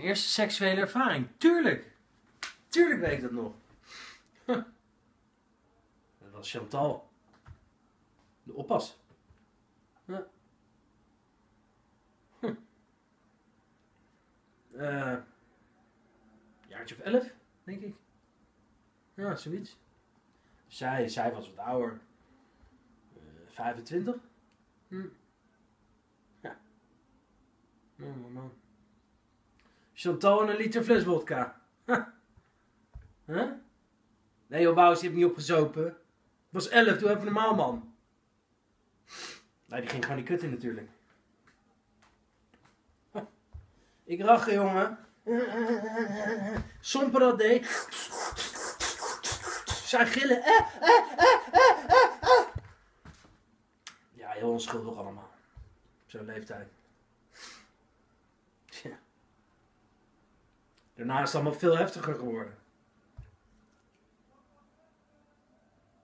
Mijn eerste seksuele ervaring. Tuurlijk. Tuurlijk weet ik dat nog. Huh. Dat was Chantal. De oppas. Ja. Hm. Eh, jaartje of elf, denk ik. Ja, zoiets. Zij, zij was wat ouder. Eh 25. Hm. Ja. Man, man, man. Chantal en een liter fles vodka. Huh? Nee joh, Wous, je hebt niet opgezopen. Het was 11, doe even normaal man. Nee, die ging gewoon die kut in natuurlijk. Ik rachen jongen. Somper deed. Zij gillen. Eh, eh, eh. Ja, heel onschuldig allemaal. Op zo'n leeftijd. Daarna is het allemaal veel heftiger geworden.